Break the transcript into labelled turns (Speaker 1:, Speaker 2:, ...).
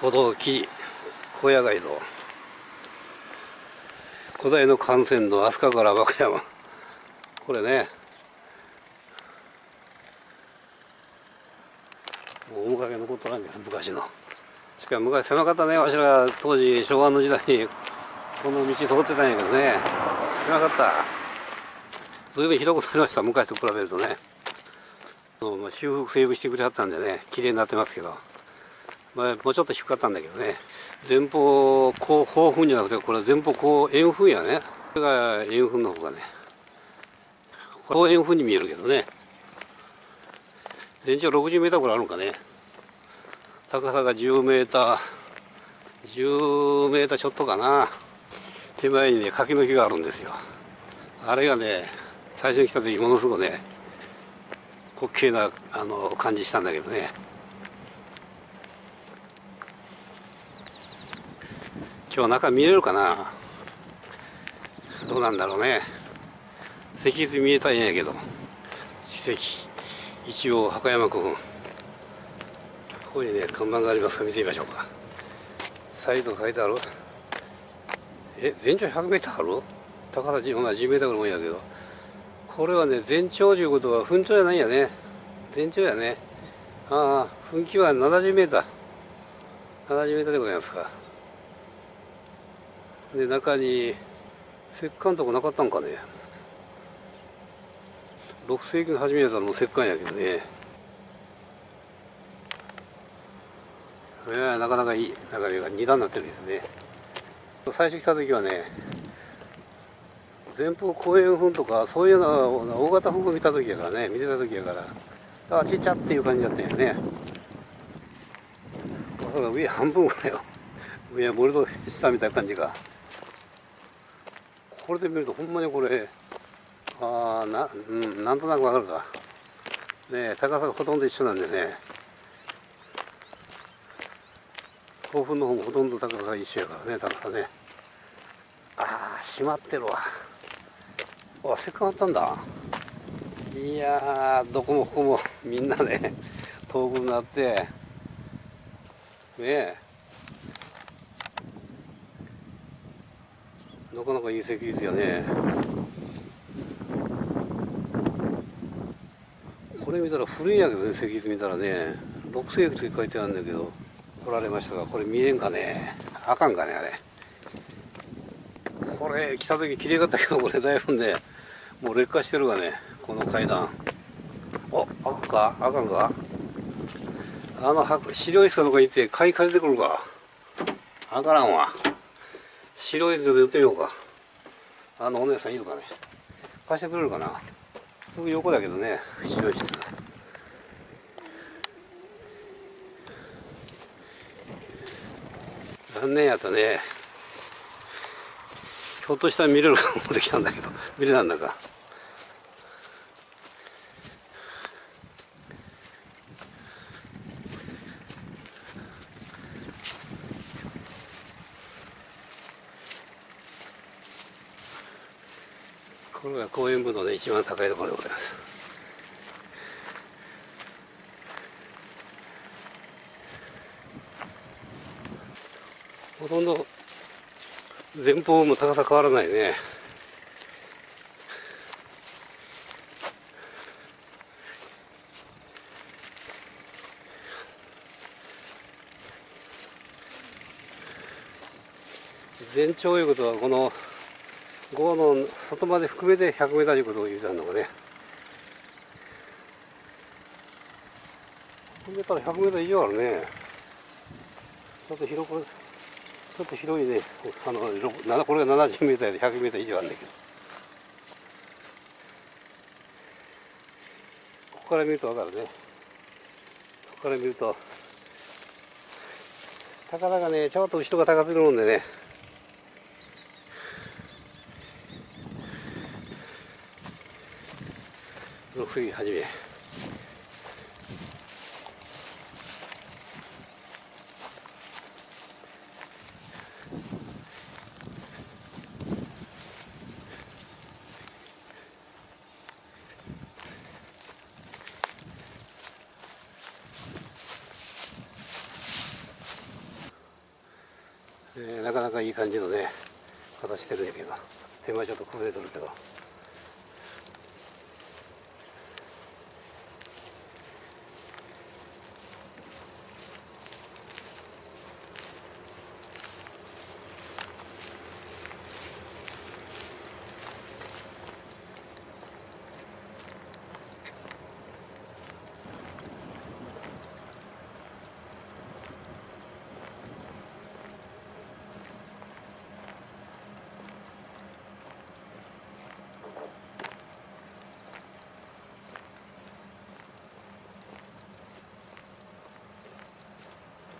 Speaker 1: 古道記事小屋街道古代の幹線道飛鳥から和歌山。これねもう面影残っとらんけど昔の。しかも昔狭かったねわしら当時昭和の時代にこの道通ってたんやけどね。狭かった。随分広くなりました昔と比べるとね。修復整備してくれはったんでね綺麗になってますけど、まあ、もうちょっと低かったんだけどね。前方後方墳じゃなくてこれ前方後円墳やね。これが円墳の方がね。後円墳に見えるけどね。全長60メーぐらいあるのかね。高さが10メーター10メーターちょっとかな。手前にね柿の木があるんですよ。あれがね最初に来た時ものすごくね滑稽なあの感じしたんだけどね。今日中見れるかな？どうなんだろうね。石図見えたんやけど。史跡一応墓山古墳ここにね看板がありますか見てみましょうか。サイド書いてある？え全長 100m ある？高さ 10, まあ、10m ぐらいもんやけど。これはね全長ということは墳長じゃないやね。全長やね。ああ噴気は 70m70m でございますか。で中に石棺とかなかったんかね。6世紀の初めたの石棺やけどね。いやなかなかいい中身が2段になってるんですね。最初来た時はね前方後円墳とかそういうの大型墳を見た時やからね見てた時やからあちっちゃっていう感じだったよね。だから上半分ぐらいよ上は森と下みたいな感じが。これで見るとほんまにこれああな,、うん、なんとなくわかるか。ね高さがほとんど一緒なんでね。豆腐の方もほとんど高さが一緒やからね高さね。ああ閉まってるわ。あせっかかったんだ。いやどこもここもみんなで遠くになって。ねえ。かなかいい石ですよね。これ見たら古いんやけどね石図見たらね6世紀って書いてあるんだけど来られましたがこれ見えんかね。あかんかねあれ。これ来た時綺麗かったけどこれだいぶねもう劣化してるがねこの階段。おあかんかあかんか。あの資料室かどこ行って買い借りてくるか。あからんわ。白い図で売ってみようか。あのお姉さんいるかね。貸してくれるかな。すぐ横だけどね。白い室残念やったね。ひょっとしたら見れるか思ってきたんだけど。見れなんだか。これが公園部ので一番高いところでございます。ほとんど前方も高さ変わらないね。全長いうことはこの号の外まで含めて 100m ということを言うたのがね。これたら 100m 以上あるね。ちょっと広くちょっと広いね。あのこれが 70m で 100m 以上あるんだけど。ここから見ると分かるね。ここから見ると高さがねちょっと後ろが高すぎるもんでね。の冬に始め、なかなかいい感じのね形してるんやけど手前ちょっと崩れとるけど。